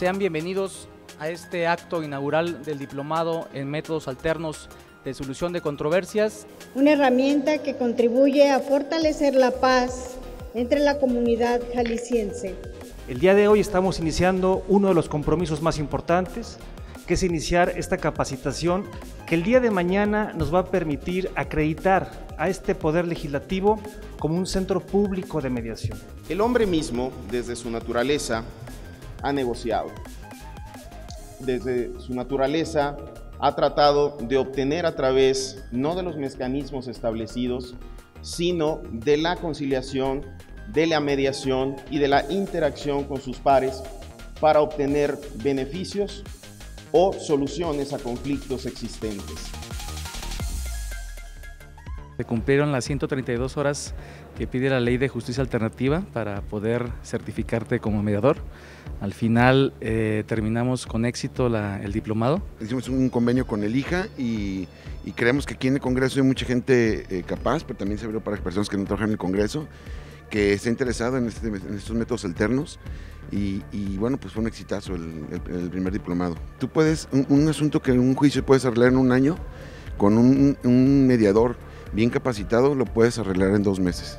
Sean bienvenidos a este acto inaugural del Diplomado en Métodos Alternos de Solución de Controversias. Una herramienta que contribuye a fortalecer la paz entre la comunidad jalisciense. El día de hoy estamos iniciando uno de los compromisos más importantes, que es iniciar esta capacitación que el día de mañana nos va a permitir acreditar a este poder legislativo como un centro público de mediación. El hombre mismo, desde su naturaleza, ha negociado. Desde su naturaleza ha tratado de obtener a través no de los mecanismos establecidos, sino de la conciliación, de la mediación y de la interacción con sus pares para obtener beneficios o soluciones a conflictos existentes. Se cumplieron las 132 horas que pide la ley de justicia alternativa para poder certificarte como mediador. Al final eh, terminamos con éxito el diplomado. Hicimos un convenio con el IJA y, creemos que aquí en el Congreso hay mucha gente eh, capaz, pero también se abrió para personas que no trabajan en el Congreso, que está interesado en, este, en estos métodos alternos. Y, bueno, pues fue un exitazo el, primer diplomado. Tú puedes, un, asunto que en un juicio puedes arreglar en un año, con un mediador bien capacitado lo puedes arreglar en dos meses.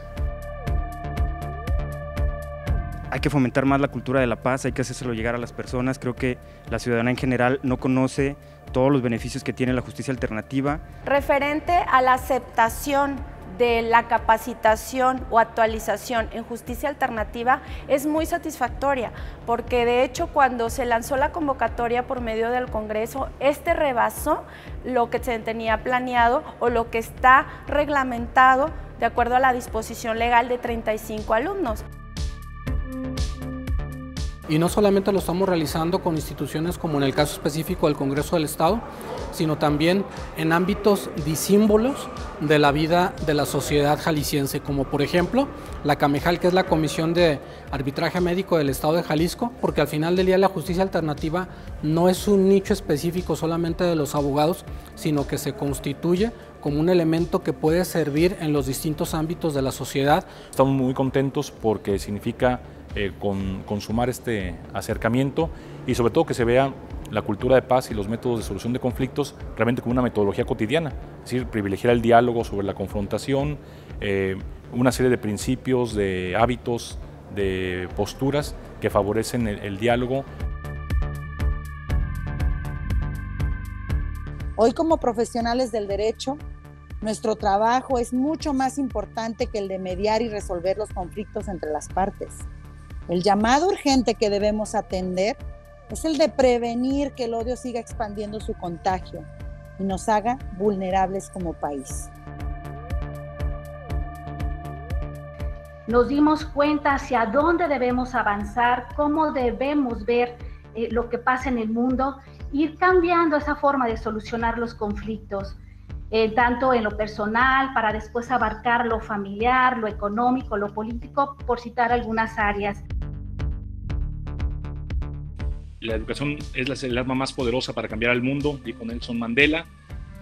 Hay que fomentar más la cultura de la paz, hay que hacérselo llegar a las personas. Creo que la ciudadanía en general no conoce todos los beneficios que tiene la justicia alternativa. Referente a la aceptación de la capacitación o actualización en justicia alternativa es muy satisfactoria, porque de hecho cuando se lanzó la convocatoria por medio del Congreso, este rebasó lo que se tenía planeado o lo que está reglamentado de acuerdo a la disposición legal de 35 alumnos. Y no solamente lo estamos realizando con instituciones como en el caso específico del Congreso del Estado, sino también en ámbitos disímbolos de la vida de la sociedad jalisciense, como por ejemplo la CAMEJAL, que es la Comisión de Arbitraje Médico del Estado de Jalisco, porque al final del día la justicia alternativa no es un nicho específico solamente de los abogados, sino que se constituye como un elemento que puede servir en los distintos ámbitos de la sociedad. Estamos muy contentos porque significa eh, con, consumar este acercamiento y sobre todo que se vea la cultura de paz y los métodos de solución de conflictos realmente como una metodología cotidiana, es decir, privilegiar el diálogo sobre la confrontación, eh, una serie de principios, de hábitos, de posturas que favorecen el diálogo. Hoy como profesionales del derecho, nuestro trabajo es mucho más importante que el de mediar y resolver los conflictos entre las partes. El llamado urgente que debemos atender es el de prevenir que el odio siga expandiendo su contagio y nos haga vulnerables como país. Nos dimos cuenta hacia dónde debemos avanzar, cómo debemos ver eh, lo que pasa en el mundo, ir cambiando esa forma de solucionar los conflictos, eh, tanto en lo personal, para después abarcar lo familiar, lo económico, lo político, por citar algunas áreas la educación es el arma más poderosa para cambiar al mundo, dijo Nelson Mandela.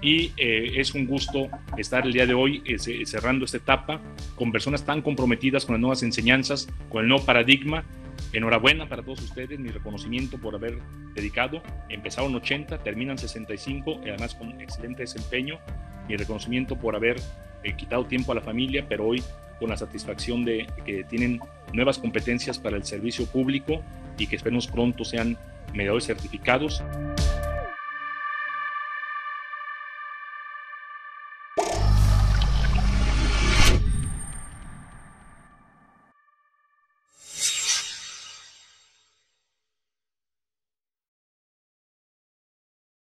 Y eh, es un gusto estar el día de hoy eh, cerrando esta etapa con personas tan comprometidas con las nuevas enseñanzas, con el nuevo paradigma. Enhorabuena para todos ustedes, mi reconocimiento por haber dedicado. Empezaron 80, terminan 65, y además con excelente desempeño. Mi reconocimiento por haber eh, quitado tiempo a la familia, pero hoy con la satisfacción de que tienen nuevas competencias para el servicio público y que esperemos pronto sean mediadores certificados.